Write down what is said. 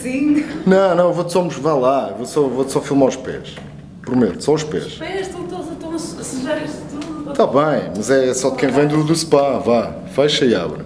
Sim. Não, não, vou-te só vá lá, vou só, vou só filmar os pés. Prometo, só os pés. Os Pés, estão, todos estão a sujar isto tudo. Está bem, mas é, é só de quem vem do, do spa, vá, fecha e abre.